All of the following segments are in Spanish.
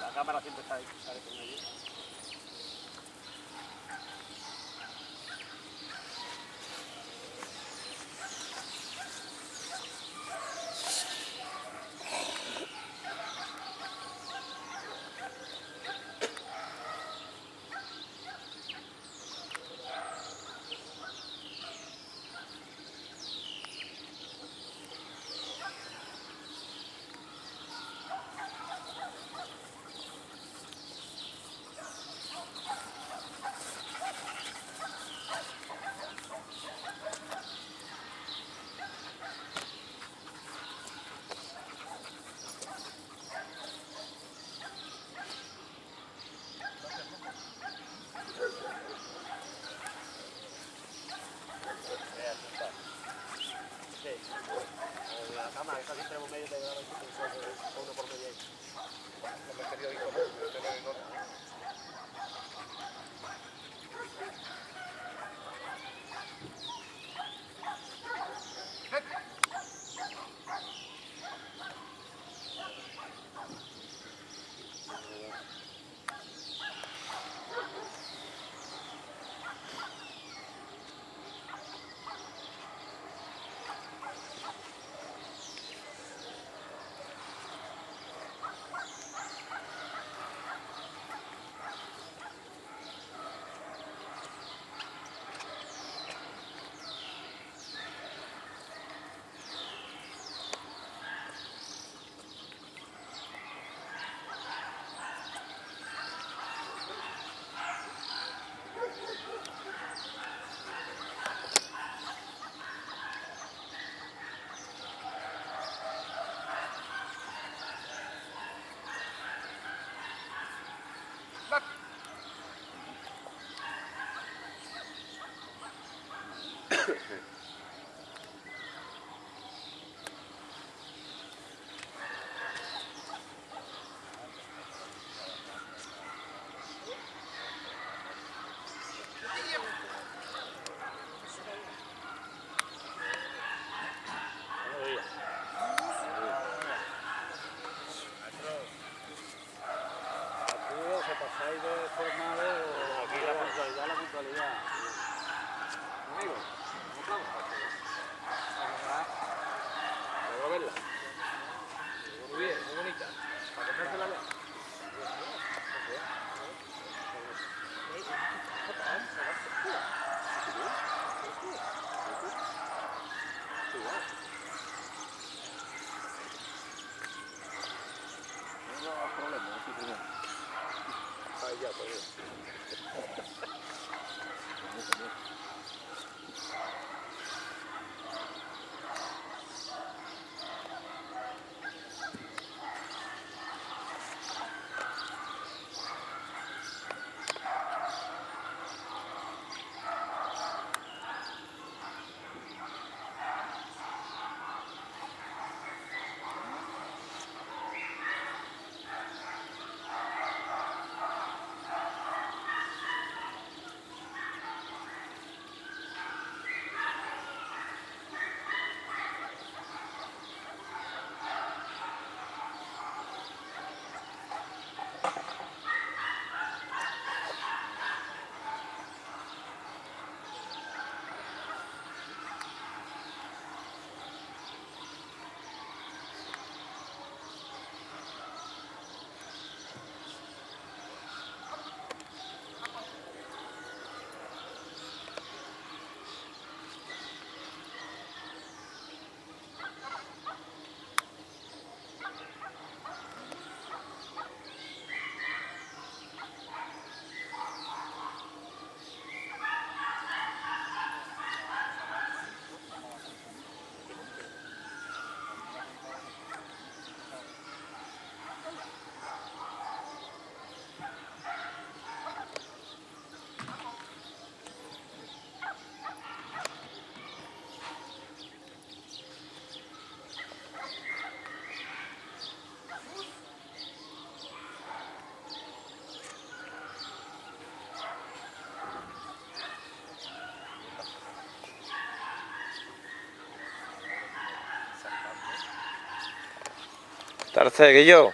La cámara siempre está ahí. verla. Muy bien, muy bonita. Para dejársela ver. Wow. Tarce, Guillo.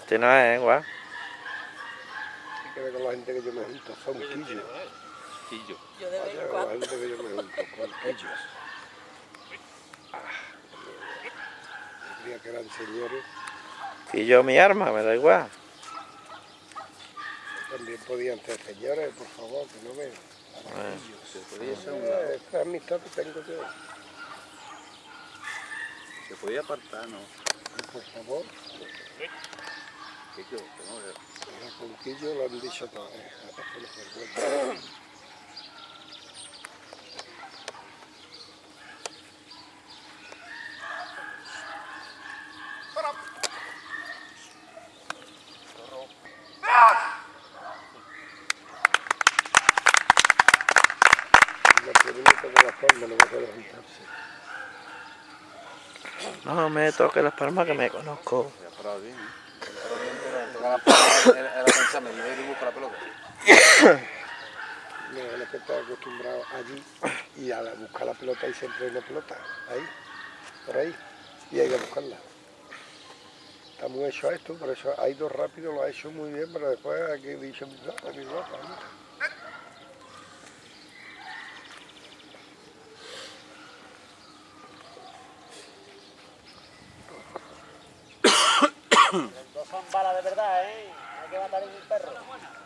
Este no es, ¿eh, guau? con la gente que yo me junto, son quillos. Quillos. Yo de vez. La gente que yo me junto, con quillos. Ah, creía que eran señores. Quillo mi arma, me da igual. También podían ser señores, por favor, que no me... Se podía hacer un lado. Esta amistad que tengo yo. Se podía apartar, ¿no? Por favor, Quillo, que no, que- los conquillos lo han dicho todo. eh, esto no es vergüenza. La primera de la forma no va a levantarse. No me toque las palmas que me conozco. Pelota, pelota. No, es que está acostumbrado allí y a buscar la pelota y siempre hay una pelota. Ahí, por ahí. Y hay que buscarla. Está muy hecho esto, por eso ha ido rápido, lo ha hecho muy bien, pero después aquí dice, "Ah, mi pelota, ¿no?". No son balas de verdad, ¿eh? Hay que matar a perro.